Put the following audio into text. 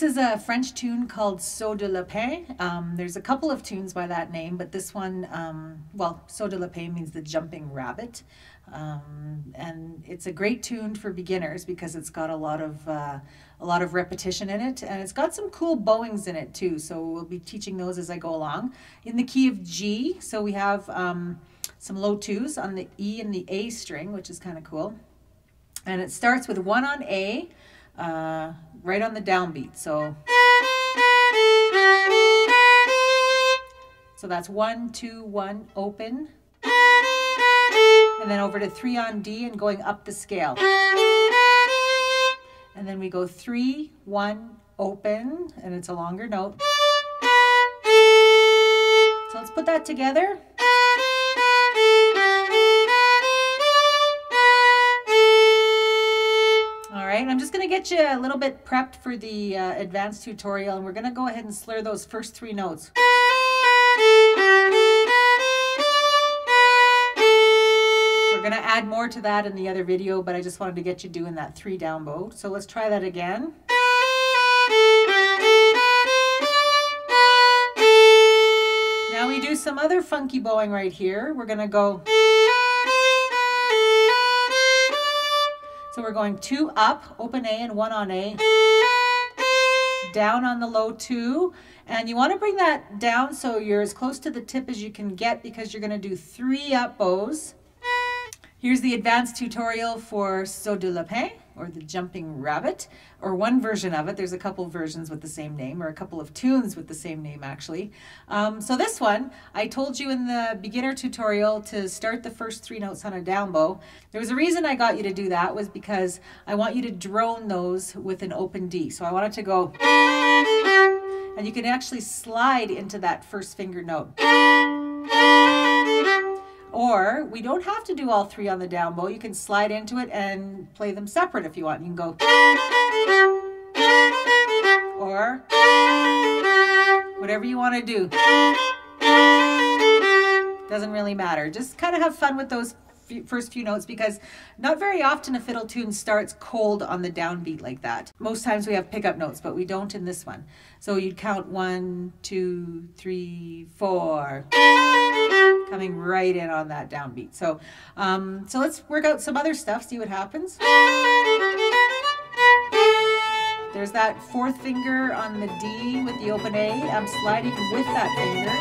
a French tune called Saut de Lapin. Um, there's a couple of tunes by that name, but this one, um, well, Saut de Lapin means the jumping rabbit. Um, and it's a great tune for beginners because it's got a lot of uh, a lot of repetition in it, and it's got some cool bowings in it too. So we'll be teaching those as I go along. In the key of G, so we have um, some low twos on the E and the A string, which is kind of cool. And it starts with one on A, uh, right on the downbeat. So, so that's one, two, one, open. And then over to three on D and going up the scale. And then we go three, one, open, and it's a longer note. So let's put that together. Get you a little bit prepped for the uh, advanced tutorial and we're going to go ahead and slur those first three notes. We're going to add more to that in the other video, but I just wanted to get you doing that three down bow. So let's try that again. Now we do some other funky bowing right here. We're going to go... So we're going two up, open A and one on A, down on the low two, and you want to bring that down so you're as close to the tip as you can get because you're going to do three up bows. Here's the advanced tutorial for saut de lapin or the jumping rabbit, or one version of it. There's a couple versions with the same name, or a couple of tunes with the same name, actually. Um, so this one, I told you in the beginner tutorial to start the first three notes on a down bow. There was a reason I got you to do that was because I want you to drone those with an open D. So I wanted to go, and you can actually slide into that first finger note. Or we don't have to do all three on the down bow. You can slide into it and play them separate if you want. You can go or whatever you want to do. Doesn't really matter. Just kind of have fun with those first few notes because not very often a fiddle tune starts cold on the downbeat like that. Most times we have pickup notes, but we don't in this one. So you'd count one, two, three, four coming right in on that downbeat. So, um, so let's work out some other stuff, see what happens. There's that fourth finger on the D with the open A. I'm sliding with that finger.